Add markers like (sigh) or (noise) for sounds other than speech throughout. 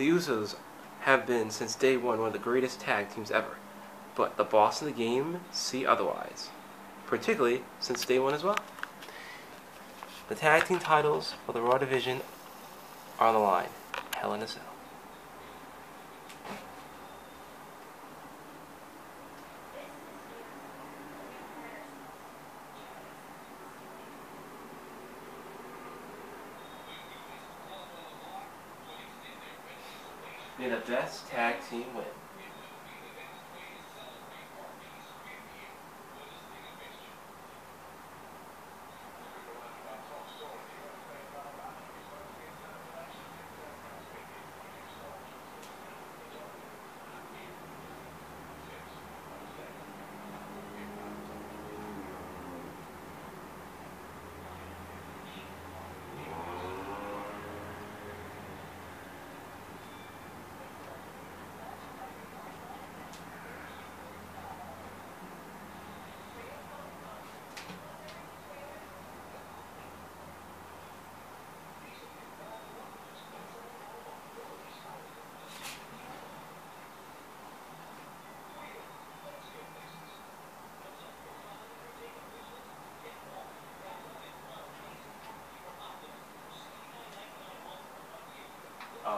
The Usos have been since day one one of the greatest tag teams ever, but the boss in the game see otherwise, particularly since day one as well. The tag team titles for the Raw division are on the line. Hell in a Cell. May a best tag team win.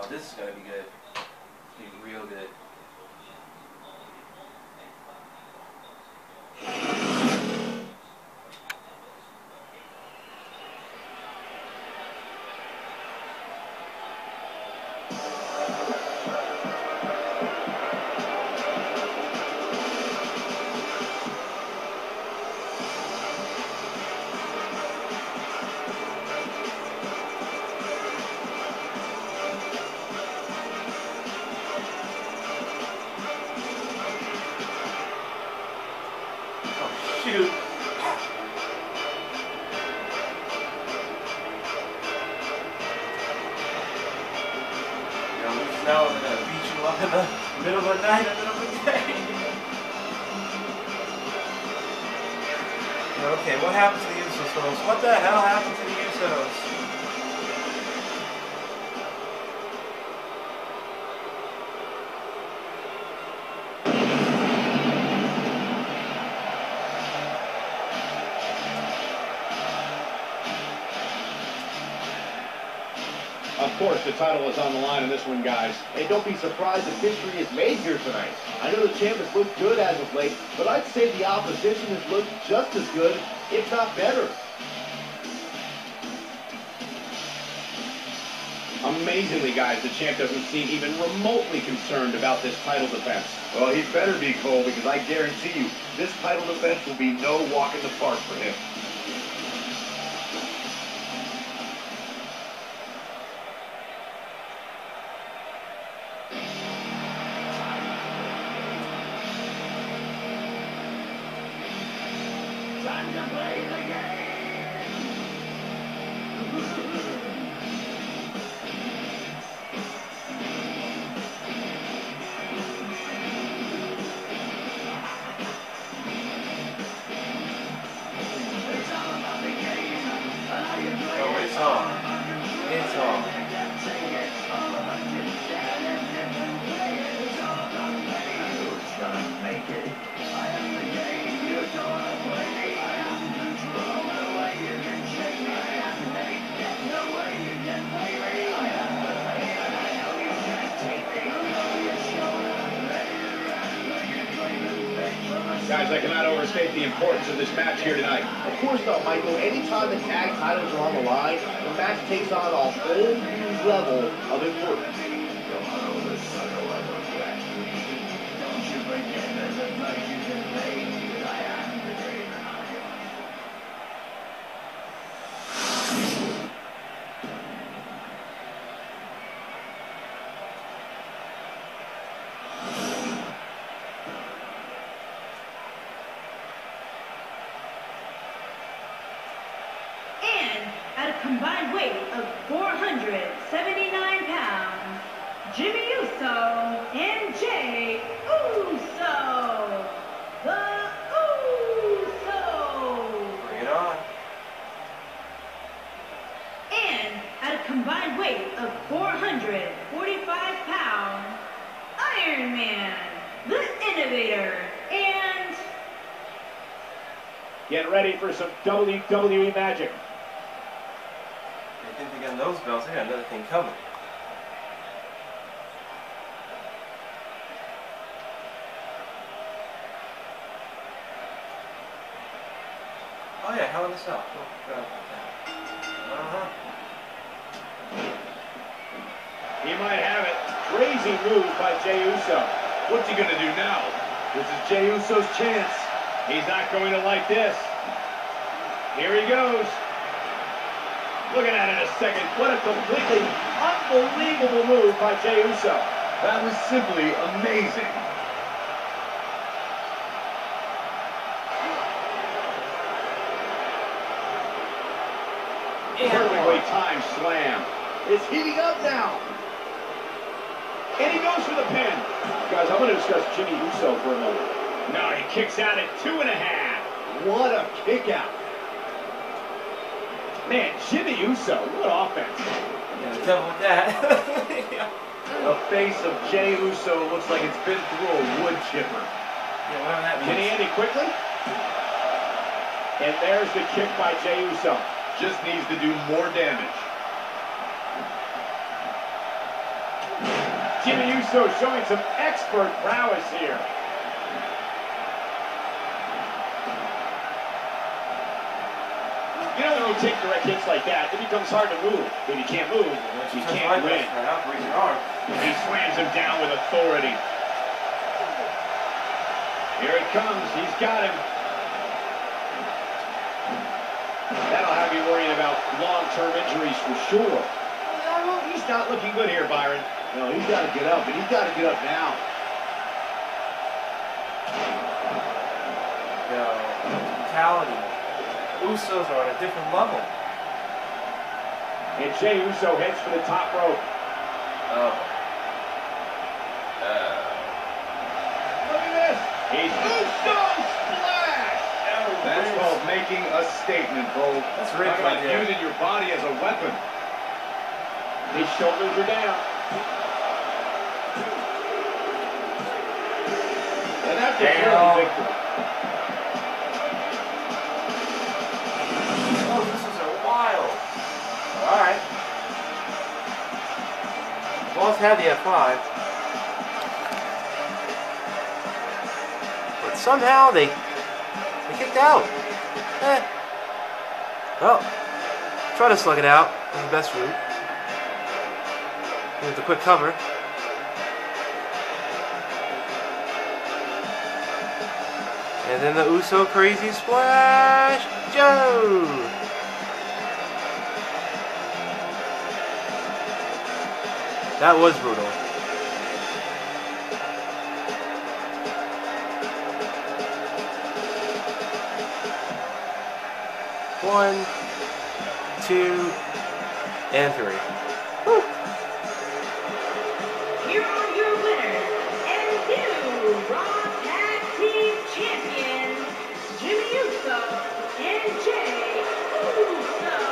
This is gonna be good. Be real good. I'm gonna beat you up in the middle of the night, in the middle of the day. (laughs) Okay, what happened to the Usos. What the hell happened to the Usos? Course, the title is on the line in this one, guys. And don't be surprised if history is made here tonight. I know the champ has looked good as of late, but I'd say the opposition has looked just as good, if not better. Amazingly, guys, the champ doesn't seem even remotely concerned about this title defense. Well, he better be, Cole, because I guarantee you, this title defense will be no walk in the park for him. Oh, I cannot overstate the importance of this match here tonight. Of course not, Michael. Anytime the tag titles are on the line, the match takes on a whole new level of importance. Weight of 479 pounds, Jimmy Uso and Jey Uso. The Usos. Bring it on. And at a combined weight weight of 445 pounds, Iron Man, the Innovator, and Get ready for some WWE magic. They think they got They got another thing coming. Oh yeah, Hell in about that. Uh-huh. He might have it. Crazy move by Jey Uso. What's he gonna do now? This is Jey Uso's chance. He's not going to like this. Here he goes. Looking at it a second. What a completely unbelievable move by Jey Uso. That was simply amazing. Perfectly timed slam. It's heating up now. And he goes for the pin. Guys, I'm going to discuss Jimmy Uso for a moment. No, he kicks out at two and a half. What a kick out. Man, Jimmy Uso, what offense. Yeah, the devil with that. (laughs) yeah. The face of Jey Uso looks like it's been through a wood chipper. Yeah, whatever that Can he end it quickly? And there's the kick by Jey Uso. Just needs to do more damage. Jimmy Uso showing some expert prowess here. You know when you take direct hits like that, it becomes hard to move. If you can't move, you can't win. right out, raise your arm. He slams him down with authority. Here it comes. He's got him. That'll have you worrying about long-term injuries for sure. He's not looking good here, Byron. No, he's got to get up, and he's got to get up now. No. Mentality. Usos are on a different level. And Jey Uso heads for the top rope. Oh. Uh, Look at this. He's Uso splash. That's called making a statement, bro. That's Talk rigged about right using your body as a weapon. His shoulders are down. And that's a Damn. victory. Had the F5. But somehow they they kicked out. Eh. Well, try to slug it out. That's the best route. With the quick cover. And then the Uso crazy splash, Joe. That was brutal. One, two, and three. Whew. here are your winners and new Raw Tag Team Champions, Jimmy Uso and Jey Uso.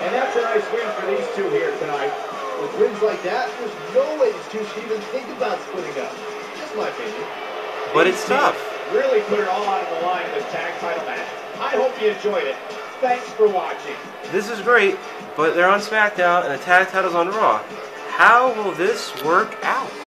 And that's a nice win for these two here tonight. Wins like that, there's no way these two should even think about splitting up. Just my opinion. But it's tough. Really put it all out on the line in this tag title match. I hope you enjoyed it. Thanks for watching. This is great, but they're on SmackDown and the tag title's on Raw. How will this work out?